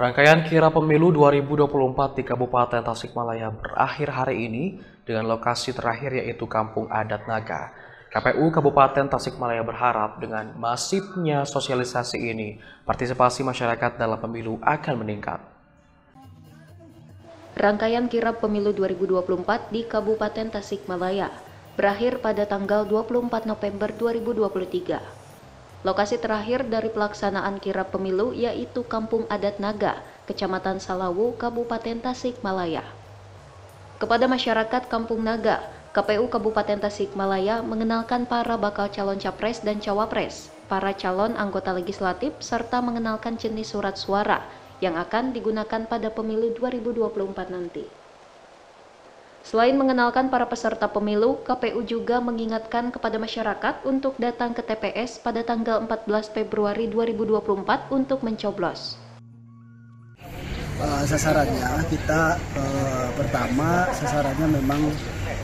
Rangkaian kira pemilu 2024 di Kabupaten Tasikmalaya berakhir hari ini dengan lokasi terakhir yaitu Kampung Adat Naga. KPU Kabupaten Tasikmalaya berharap dengan masifnya sosialisasi ini, partisipasi masyarakat dalam pemilu akan meningkat. Rangkaian kirap pemilu 2024 di Kabupaten Tasikmalaya berakhir pada tanggal 24 November 2023. Lokasi terakhir dari pelaksanaan kirap pemilu yaitu Kampung Adat Naga, Kecamatan Salawu, Kabupaten Tasikmalaya. Kepada masyarakat Kampung Naga, KPU Kabupaten Tasikmalaya mengenalkan para bakal calon capres dan cawapres, para calon anggota legislatif, serta mengenalkan jenis surat suara yang akan digunakan pada pemilu 2024 nanti. Selain mengenalkan para peserta pemilu, KPU juga mengingatkan kepada masyarakat untuk datang ke TPS pada tanggal 14 Februari 2024 untuk mencoblos. Uh, sasarannya kita uh, pertama sasarannya memang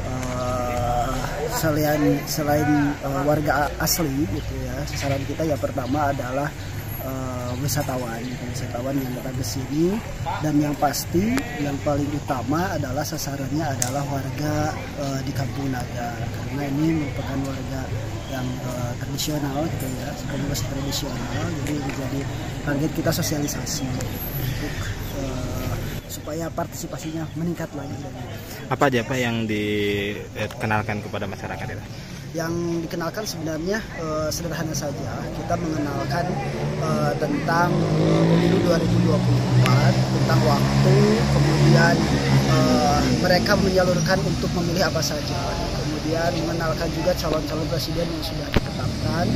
uh, selain selain uh, warga asli gitu ya sasaran kita yang pertama adalah uh, wisatawan wisatawan yang datang ke sini dan yang pasti yang paling utama adalah sasarannya adalah warga uh, di Kampung Naga karena ini merupakan warga yang uh, tradisional gitu ya komunitas tradisional jadi menjadi target kita sosialisasi untuk supaya partisipasinya meningkat lagi. Apa aja pak yang dikenalkan kepada masyarakat itu? Yang dikenalkan sebenarnya uh, sederhana saja. Kita mengenalkan uh, tentang uh, pemilu 2024, tentang waktu, kemudian uh, mereka menyalurkan untuk memilih apa saja. Kemudian mengenalkan juga calon-calon presiden yang sudah ditetapkan.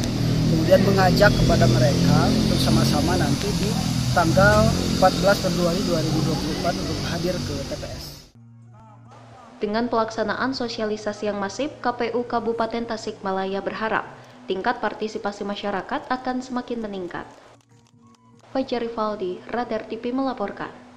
Kemudian mengajak kepada mereka untuk sama-sama nanti di tanggal 14 Februari 2024 untuk hadir ke TPS. Dengan pelaksanaan sosialisasi yang masif, KPU Kabupaten Tasikmalaya berharap tingkat partisipasi masyarakat akan semakin meningkat. Fajar Rivaldi, Radar TV melaporkan.